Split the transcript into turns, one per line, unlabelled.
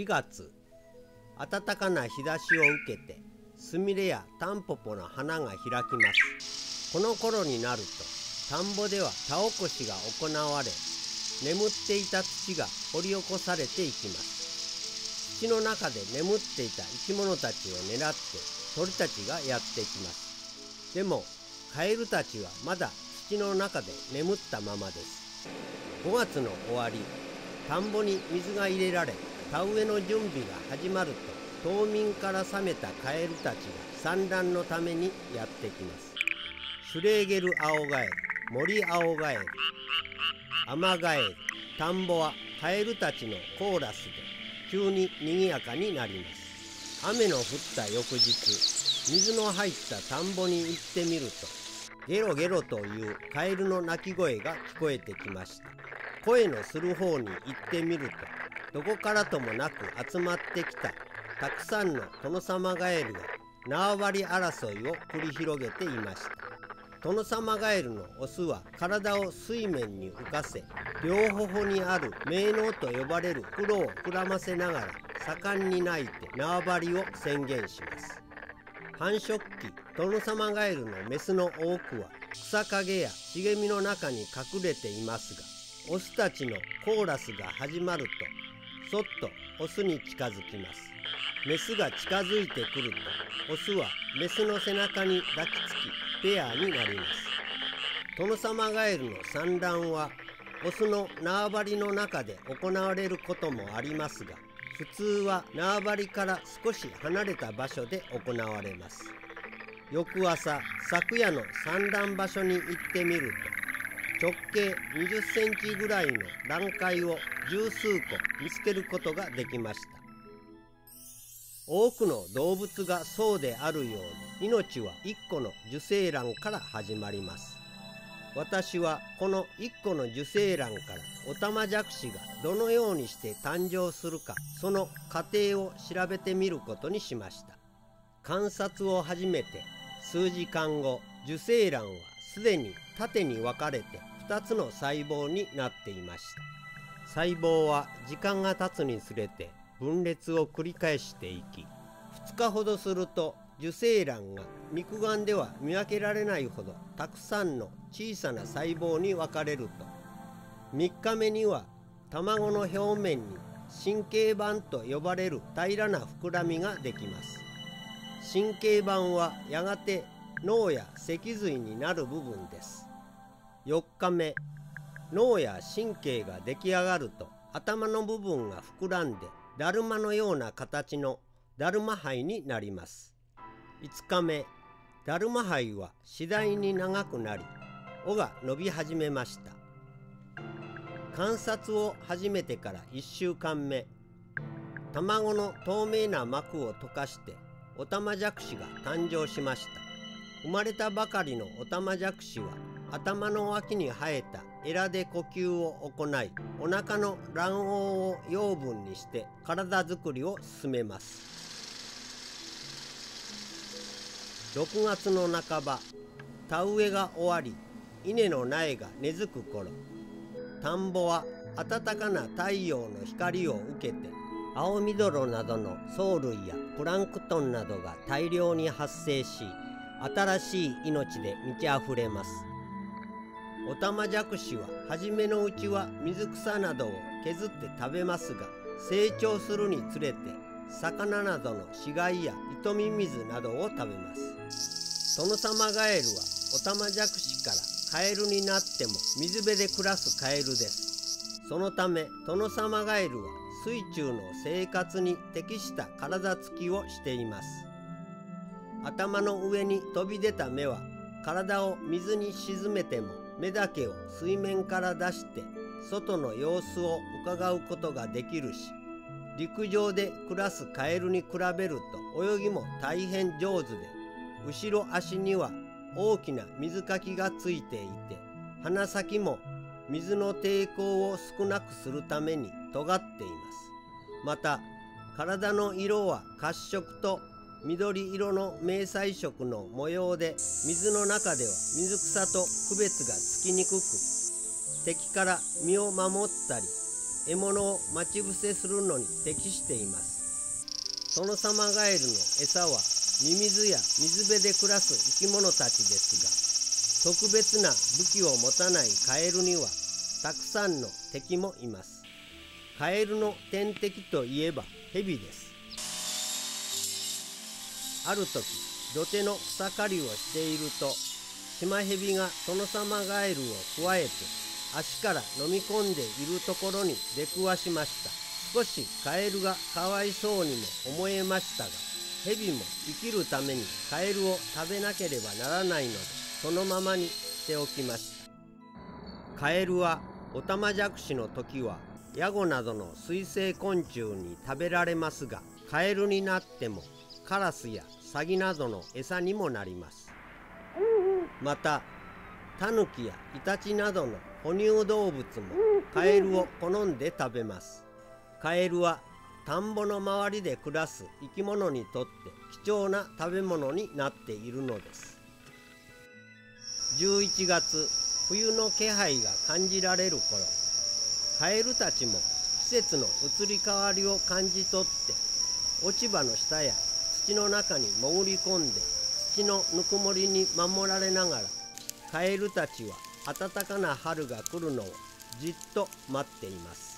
4月暖かな日差しを受けてスミレやタンポポの花が開きます。この頃になると田んぼでは田起こしが行われ眠っていた土が掘り起こされていきます。土の中で眠っていた生き物たちを狙って鳥たちがやってきます。でもカエルたちはまだ土の中で眠ったままです。5月の終わり田んぼに水が入れられ田植えの準備が始まると冬眠から覚めたカエルたちが産卵のためにやってきます。シュレーゲルアオガエルモリアオガエルアマガエル田んぼはカエルたちのコーラスで急に賑やかになります。雨の降った翌日水の入った田んぼに行ってみるとゲロゲロというカエルの鳴き声が聞こえてきました。声のする方に行ってみるとどこからともなく集まってきたたくさんのトノサマガエルが縄張り争いを繰り広げていました。トノサマガエルのオスは体を水面に浮かせ両頬にある鳴脳と呼ばれる黒を膨らませながら盛んに鳴いて縄張りを宣言します。繁殖期トノサマガエルのメスの多くは草陰や茂みの中に隠れていますがオスたちのコーラスが始まるとそっとオスに近づきます。メスが近づいてくるとオスはメスの背中に抱きつきペアになります。トノサマガエルの産卵はオスの縄張りの中で行われることもありますが普通は縄張りから少し離れた場所で行われます。翌朝昨夜の産卵場所に行ってみると直径20センチぐらいの卵塊を十数個見つけることができました。多くの動物がそうであるように命は1個の受精卵から始まります。私はこの1個の受精卵からオタマジャクシがどのようにして誕生するかその過程を調べてみることにしました。観察を始めて数時間後受精卵はすでに縦に分かれて2つの細胞になっていました。細胞は時間が経つにつれて分裂を繰り返していき2日ほどすると受精卵が肉眼では見分けられないほどたくさんの小さな細胞に分かれると。3日目には卵の表面に神経板と呼ばれる平らな膨らみができます。神経板はやがて脳や脊髄になる部分です。4日目脳や神経が出来上がると頭の部分が膨らんでだるまのような形のだるま肺になります。5日目だるま肺は次第に長くなり尾が伸び始めました。観察を始めてから1週間目卵の透明な膜を溶かしてオタマジャクシが誕生しました。生まれたばかりのオタマジャクシは頭の脇に生えたエラで呼吸を行いお腹の卵黄を養分にして体づくりを進めます。6月の半ば田植えが終わり稲の苗が根付く頃田んぼは暖かな太陽の光を受けて青ミドロなどの藻類やプランクトンなどが大量に発生し新しい命で満ち溢れます。オタマジャクシは初めのうちは水草などを削って食べますが成長するにつれて魚などの死骸や糸ミミズなどを食べます。トノサマガエルはオタマジャクシからカエルになっても水辺で暮らすカエルです。そのためトノサマガエルは水中の生活に適した体つきをしています。頭の上に飛び出た目は体を水に沈めても目だけを水面から出して外の様子を伺うことができるし陸上で暮らすカエルに比べると泳ぎも大変上手で後ろ足には大きな水かきがついていて鼻先も水の抵抗を少なくするために尖っています。また体の色は褐色と緑色の迷彩色の模様で水の中では水草と区別がつきにくく敵から身を守ったり獲物を待ち伏せするのに適しています。トノサマガエルの餌はミミズや水辺で暮らす生き物たちですが特別な武器を持たないカエルにはたくさんの敵もいます。カエルの天敵といえばヘビです。ある時土手の草刈りをしているとシマヘビがトノサマガエルをくわえて足から飲み込んでいるところに出くわしました。少しカエルがかわいそうにも思えましたがヘビも生きるためにカエルを食べなければならないのでそのままにしておきました。カエルはオタマジャクシの時はヤゴなどの水生昆虫に食べられますがカエルになってもカラスやサギなどの餌にもなります。またタヌキやイタチなどの哺乳動物もカエルを好んで食べます。カエルは田んぼの周りで暮らす生き物にとって貴重な食べ物になっているのです。11月冬の気配が感じられる頃カエルたちも季節の移り変わりを感じ取って落ち葉の下や土の中に潜り込んで土のぬくもりに守られながらカエルたちは暖かな春が来るのをじっと待っています。